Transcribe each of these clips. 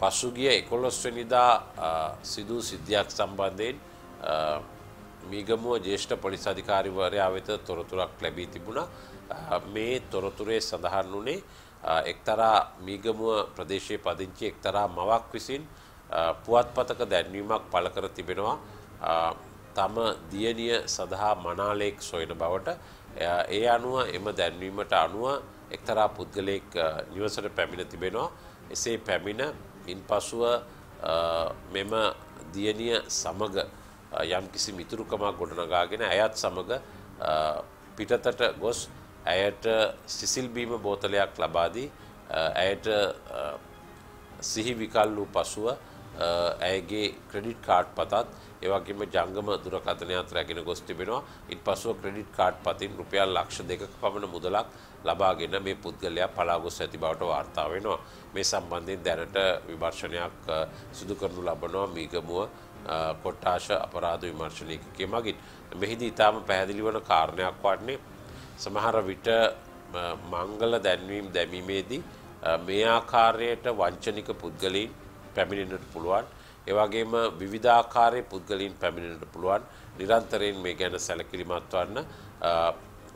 පසුගිය එකොළොස්වනිදා සිදූ සිද්ධියක් සම්බන්ධයෙන් මීගමුව ජේෂ්ඨ පොලිස් අධිකාරිවරයා වෙත තොරතුරක් ලැබී තිබුණා. මේ තොරතුරේ සඳහන් වුණේ එක්තරා මීගමුව ප්‍රදේශයේ පදිංචි එක්තරා මවක් විසින් පුවත්පතක දැන්වීමක් පළ කර තිබෙනවා. තම දියණිය සඳහා මනාලේක් සොයන බවට ඒ අනුව එම දැන්වීමට අනුව එක්තරා පුද්ගලයෙක් නිවසට පැමිණ තිබෙනවා. එසේ පැමිණ ඉන් පසුව මෙම දියණිය සමග යම් කිසි මිතුරුකමක් ගොඩනගාගෙන ඇයත් සමග පිටතට ගොස් ඇයට සිසිල්බීම බෝතලයක් ලබාදී ඇයට සිහි විකල් වූ පසුව ඇයගේ ක්‍රඩිට් කාඩ් පතත් ඒවගේම ජංගම දුරකථනයක් රැගෙන ගොස් තිබෙනවා. ඉන් පසුව ක්‍රඩිට් කාඩ් පතින් රුපියල් ලක්ෂ දෙක පමණ මුදලක් ලබාගෙන මේ පුද්ගලයා පලාගොස් ඇති බවට වාර්තා වෙනවා. මේ සම්බන්ධයෙන් දැනට විමර්ශනයක් සිදු කරනු ලබනවා මීගමුව කොට්ටාශ අපරාධ විමර්ශනයකගේ මගින්. මෙහිදී ඉතාම පැහැදිලි වන කාරණයක් වන්නේ සමහර විට මංගල දැන්වීම් දැමීමේදී මේ ආකාරයට වංචනික පුද්ගලයින් පැමිණෙනට පුළුවන්. ඒවගේම විවිධාකාරය පුද්ගලින් පැමිණෙනට පුළුවන්. නිරන්තරයෙන් මේ ගැන සැලකිලිමත් වන්න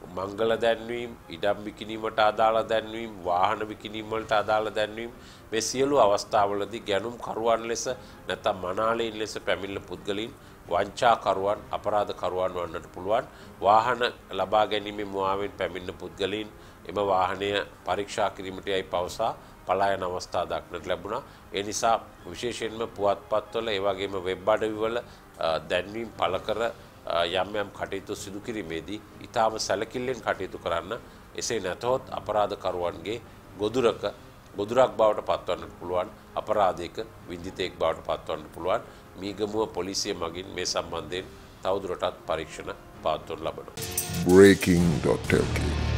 මංගල දැන්වීම් ඉඩම් විකිනීමට අදාළ දැන්වීම් වාහන විකිනීමවලට අදාළ දැන්වීම් මේ සියලු අවස්ථාවලදී ගැනුම් කරුවන් ලෙස නැත්නම් මනාලීන් ලෙස පැමිණෙන පුද්ගලයන් වංචාකරුවන් අපරාධකරුවන් වන්නට පුළුවන්. වාහන ලබා ගැනීමේ මුවාවෙන් පැමිණෙන පුද්ගලයන් එම වාහනය පරීක්ෂා කිරීමට යයි පවසා පලායන අවස්ථා දක්නට ලැබුණා ඒ නිසා විශේෂයෙන්ම පුවත්පත්වල ඒ වගේම වෙබ් අඩවිවල දැන්වීම් පළ කර යම් යම් කටයුතු සිදු කිරීමේදී ඊටාම සැලකිල්ලෙන් කටයුතු කරන්න එසේ නැතහොත් අපරාධකරුවන්ගේ ගොදුරක ගොදුරක් බවට පත්වන්නට පුළුවන් අපරාධයක වින්දිතයෙක් බවට පත්වන්න පුළුවන් මීගමුව පොලිසිය මගින් මේ සම්බන්ධයෙන් තවදුරටත් පරීක්ෂණ පාත්වන ලබනවා. breaking.lk